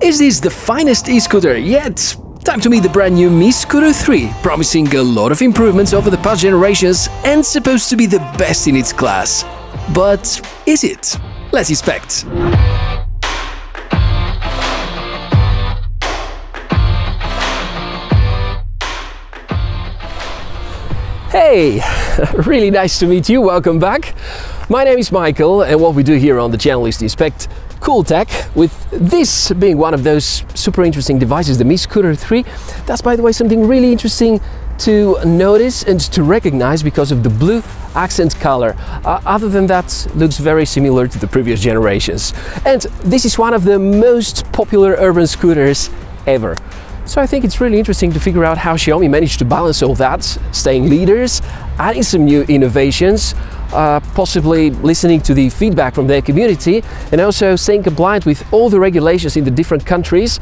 Is this the finest e-scooter yet? Time to meet the brand new Mi Scooter 3, promising a lot of improvements over the past generations and supposed to be the best in its class. But is it? Let's inspect. Hey, really nice to meet you, welcome back. My name is Michael and what we do here on the channel is to inspect cool tech with this being one of those super interesting devices, the Mi Scooter 3. That's by the way something really interesting to notice and to recognize because of the blue accent color. Uh, other than that, looks very similar to the previous generations. And this is one of the most popular urban scooters ever. So I think it's really interesting to figure out how Xiaomi managed to balance all that, staying leaders, adding some new innovations, uh, possibly listening to the feedback from their community, and also staying compliant with all the regulations in the different countries.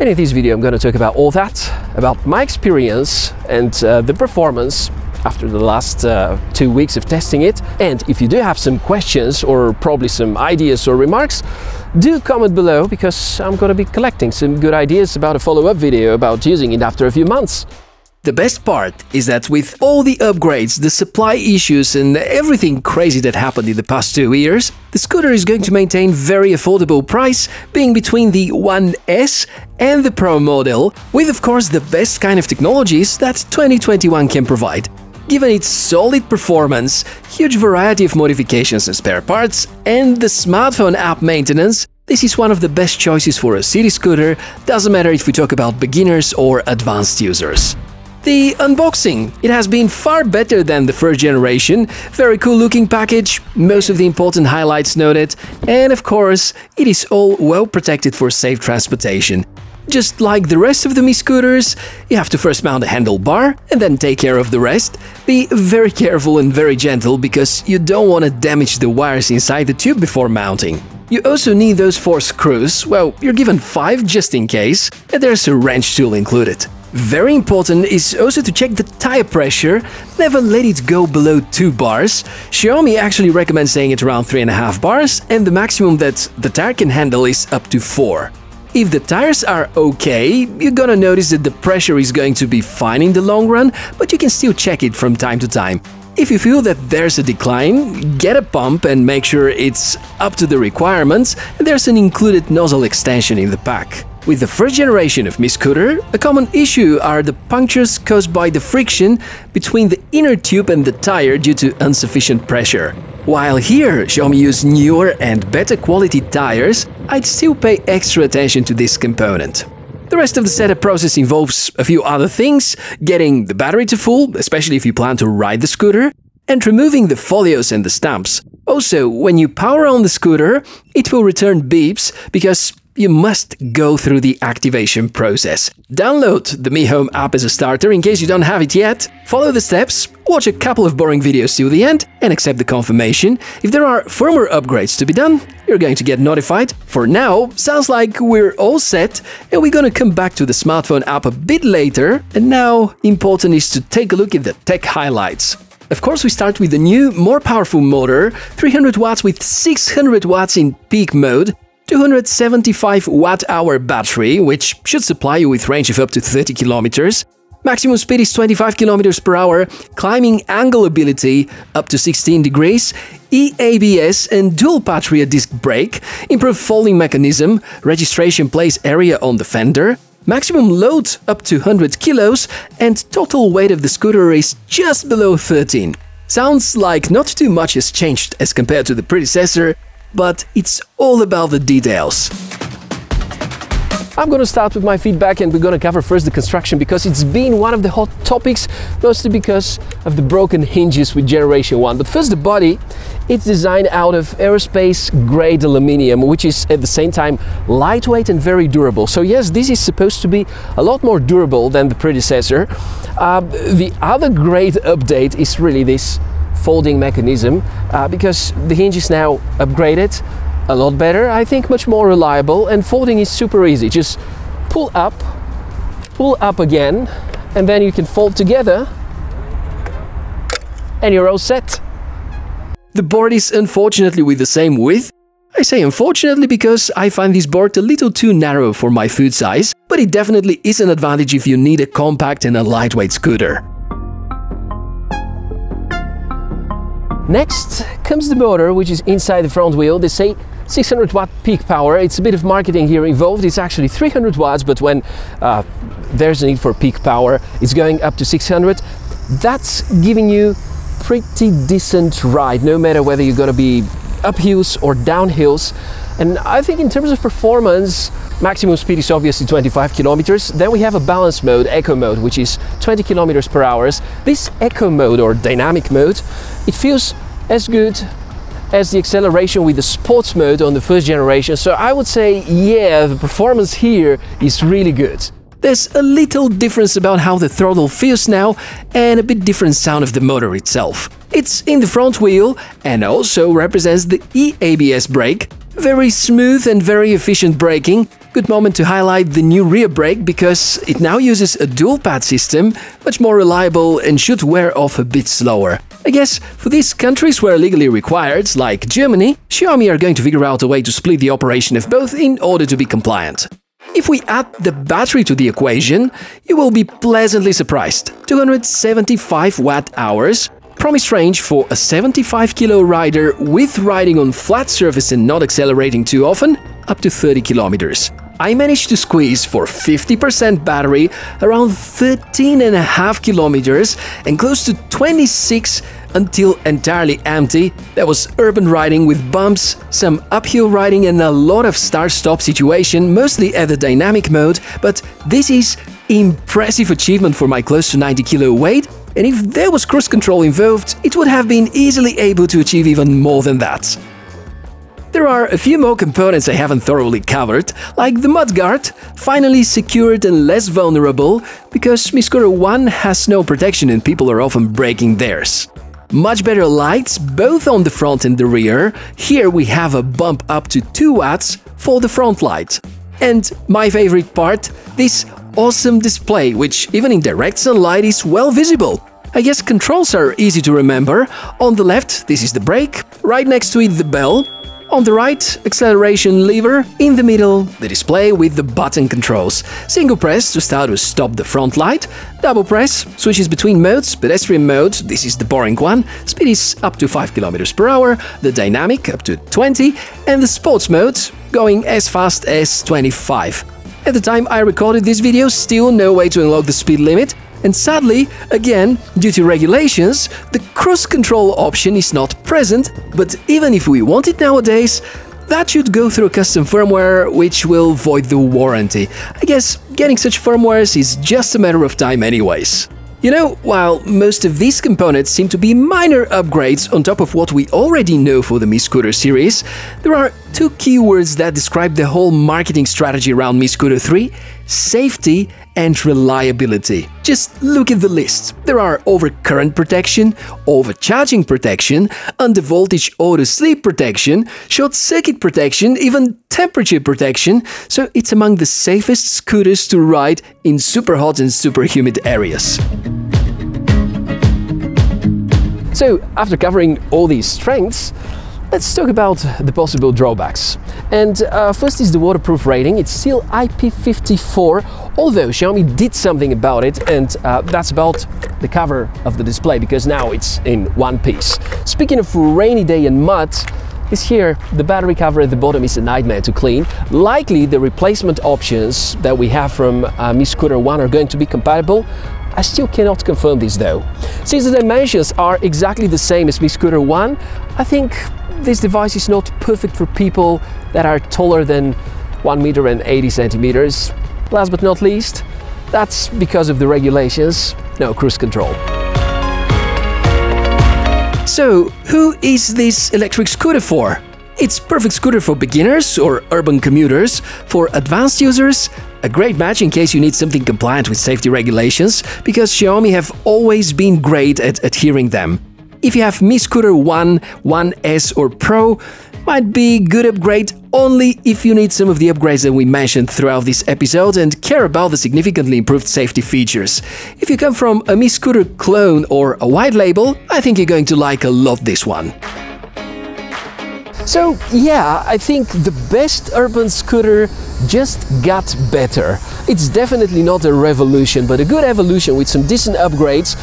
And in this video I'm going to talk about all that, about my experience and uh, the performance after the last uh, two weeks of testing it. And if you do have some questions or probably some ideas or remarks, do comment below because I'm going to be collecting some good ideas about a follow-up video about using it after a few months. The best part is that with all the upgrades, the supply issues and everything crazy that happened in the past two years, the scooter is going to maintain very affordable price, being between the 1S and the Pro model, with of course the best kind of technologies that 2021 can provide. Given its solid performance, huge variety of modifications and spare parts, and the smartphone app maintenance, this is one of the best choices for a city scooter, doesn't matter if we talk about beginners or advanced users. The unboxing. It has been far better than the first generation, very cool looking package, most of the important highlights noted, and of course, it is all well protected for safe transportation. Just like the rest of the Mi scooters, you have to first mount a handlebar and then take care of the rest. Be very careful and very gentle because you don't want to damage the wires inside the tube before mounting. You also need those four screws, well, you're given five just in case, and there's a wrench tool included. Very important is also to check the tire pressure, never let it go below 2 bars. Xiaomi actually recommends staying at around 3.5 bars and the maximum that the tire can handle is up to 4. If the tires are okay, you're gonna notice that the pressure is going to be fine in the long run, but you can still check it from time to time. If you feel that there's a decline, get a pump and make sure it's up to the requirements, there's an included nozzle extension in the pack. With the first generation of Mi Scooter, a common issue are the punctures caused by the friction between the inner tube and the tire due to insufficient pressure. While here Xiaomi use newer and better quality tires, I'd still pay extra attention to this component. The rest of the setup process involves a few other things, getting the battery to full, especially if you plan to ride the scooter, and removing the folios and the stumps. Also, when you power on the scooter, it will return beeps because you must go through the activation process. Download the Mi Home app as a starter in case you don't have it yet, follow the steps, watch a couple of boring videos till the end, and accept the confirmation. If there are firmware upgrades to be done, you're going to get notified. For now, sounds like we're all set, and we're gonna come back to the smartphone app a bit later. And now, important is to take a look at the tech highlights. Of course, we start with the new, more powerful motor, 300 watts with 600 watts in peak mode, 275 watt-hour battery, which should supply you with range of up to 30 kilometers. Maximum speed is 25 kilometers per hour, climbing angle ability up to 16 degrees, EABS and dual pad rear disc brake, improved folding mechanism, registration place area on the fender, maximum load up to 100 kilos, and total weight of the scooter is just below 13. Sounds like not too much has changed as compared to the predecessor, but it's all about the details. I'm gonna start with my feedback and we're gonna cover first the construction because it's been one of the hot topics, mostly because of the broken hinges with Generation 1. But first the body, it's designed out of aerospace grade aluminium, which is at the same time lightweight and very durable. So yes, this is supposed to be a lot more durable than the predecessor. Uh, the other great update is really this folding mechanism uh, because the hinge is now upgraded a lot better I think much more reliable and folding is super easy. Just pull up pull up again and then you can fold together and you're all set. The board is unfortunately with the same width. I say unfortunately because I find this board a little too narrow for my foot size, but it definitely is an advantage if you need a compact and a lightweight scooter. Next comes the motor, which is inside the front wheel. They say 600 watt peak power. It's a bit of marketing here involved. It's actually 300 watts, but when uh, there's a need for peak power, it's going up to 600. That's giving you pretty decent ride, no matter whether you're going to be up hills or down hills. And I think in terms of performance, maximum speed is obviously 25 kilometers. Then we have a balance mode, eco mode, which is 20 kilometers per hour. This eco mode or dynamic mode, it feels as good as the acceleration with the sports mode on the first generation. So I would say, yeah, the performance here is really good. There's a little difference about how the throttle feels now and a bit different sound of the motor itself. It's in the front wheel and also represents the eABS brake. Very smooth and very efficient braking. Good moment to highlight the new rear brake because it now uses a dual pad system, much more reliable and should wear off a bit slower. I guess for these countries where legally required, like Germany, Xiaomi are going to figure out a way to split the operation of both in order to be compliant. If we add the battery to the equation, you will be pleasantly surprised. 275 watt hours, promised range for a 75 kilo rider with riding on flat surface and not accelerating too often, up to 30 kilometers. I managed to squeeze for 50% battery around 13.5 kilometers and close to 26 until entirely empty. That was urban riding with bumps, some uphill riding and a lot of start-stop situation, mostly at the dynamic mode, but this is impressive achievement for my close to 90 kilo weight and if there was cruise control involved, it would have been easily able to achieve even more than that. There are a few more components I haven't thoroughly covered, like the mudguard, finally secured and less vulnerable, because Mi Scooter 1 has no protection and people are often breaking theirs. Much better lights, both on the front and the rear. Here we have a bump up to 2 watts for the front light. And my favorite part, this awesome display, which even in direct sunlight is well visible. I guess controls are easy to remember. On the left, this is the brake, right next to it the bell, on the right, acceleration lever, in the middle, the display with the button controls. Single press to start or stop the front light, double press, switches between modes, pedestrian mode, this is the boring one, speed is up to 5 km per hour, the dynamic up to 20, and the sports mode going as fast as 25. At the time I recorded this video, still no way to unlock the speed limit, and sadly, again, due to regulations, the cruise control option is not present, but even if we want it nowadays, that should go through custom firmware, which will void the warranty. I guess getting such firmwares is just a matter of time anyways. You know, while most of these components seem to be minor upgrades on top of what we already know for the Mi Scooter series, there are two keywords that describe the whole marketing strategy around Mi Scooter 3 safety and reliability. Just look at the list. There are overcurrent protection, overcharging protection, undervoltage auto sleep protection, short circuit protection, even temperature protection, so it's among the safest scooters to ride in super hot and super humid areas. So, after covering all these strengths, Let's talk about the possible drawbacks. And uh, first is the waterproof rating. It's still IP54, although Xiaomi did something about it, and uh, that's about the cover of the display, because now it's in one piece. Speaking of rainy day and mud, this here, the battery cover at the bottom is a nightmare to clean. Likely the replacement options that we have from uh, Mi Scooter 1 are going to be compatible. I still cannot confirm this though. Since the dimensions are exactly the same as Mi Scooter 1, I think this device is not perfect for people that are taller than 1 meter and 80 centimeters. Last but not least, that's because of the regulations, no cruise control. So, who is this electric scooter for? It's perfect scooter for beginners or urban commuters, for advanced users, a great match in case you need something compliant with safety regulations, because Xiaomi have always been great at adhering them. If you have Mi Scooter 1, 1S or Pro, might be good upgrade only if you need some of the upgrades that we mentioned throughout this episode and care about the significantly improved safety features. If you come from a Mi Scooter clone or a white label, I think you're going to like a lot this one. So yeah, I think the best urban scooter just got better. It's definitely not a revolution, but a good evolution with some decent upgrades.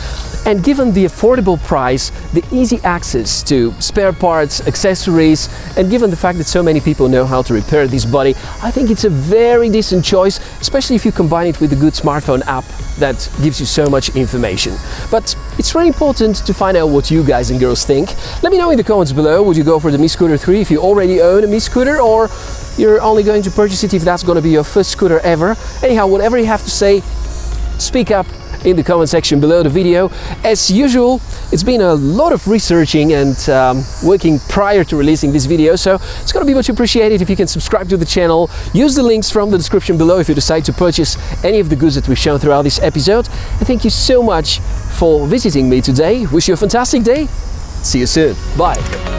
And given the affordable price, the easy access to spare parts, accessories, and given the fact that so many people know how to repair this body, I think it's a very decent choice, especially if you combine it with a good smartphone app that gives you so much information. But it's really important to find out what you guys and girls think. Let me know in the comments below, would you go for the Mi Scooter 3 if you already own a Mi Scooter or you're only going to purchase it if that's going to be your first scooter ever. Anyhow, whatever you have to say, speak up in the comment section below the video. As usual, it's been a lot of researching and um, working prior to releasing this video, so it's going to be much appreciated if you can subscribe to the channel, use the links from the description below if you decide to purchase any of the goods that we've shown throughout this episode. And thank you so much for visiting me today. Wish you a fantastic day. See you soon. Bye.